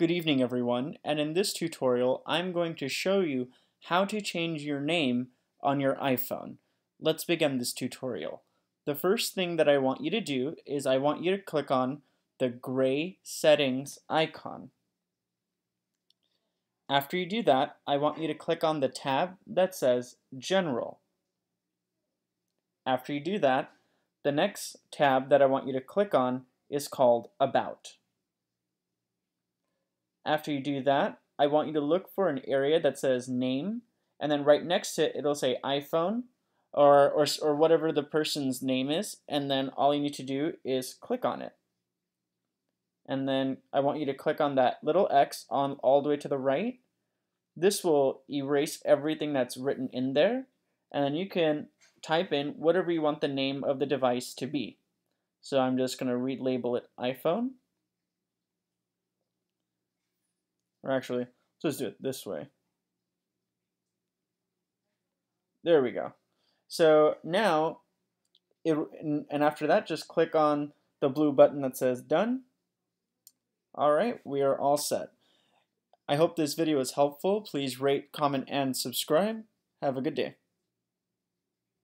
Good evening everyone, and in this tutorial I'm going to show you how to change your name on your iPhone. Let's begin this tutorial. The first thing that I want you to do is I want you to click on the gray settings icon. After you do that, I want you to click on the tab that says General. After you do that, the next tab that I want you to click on is called About. After you do that, I want you to look for an area that says name, and then right next to it, it'll say iPhone, or, or, or whatever the person's name is, and then all you need to do is click on it. And then I want you to click on that little X on all the way to the right. This will erase everything that's written in there, and then you can type in whatever you want the name of the device to be. So I'm just going to relabel it iPhone. Or actually, let's just do it this way. There we go. So now, it, and after that, just click on the blue button that says done. All right, we are all set. I hope this video is helpful. Please rate, comment, and subscribe. Have a good day.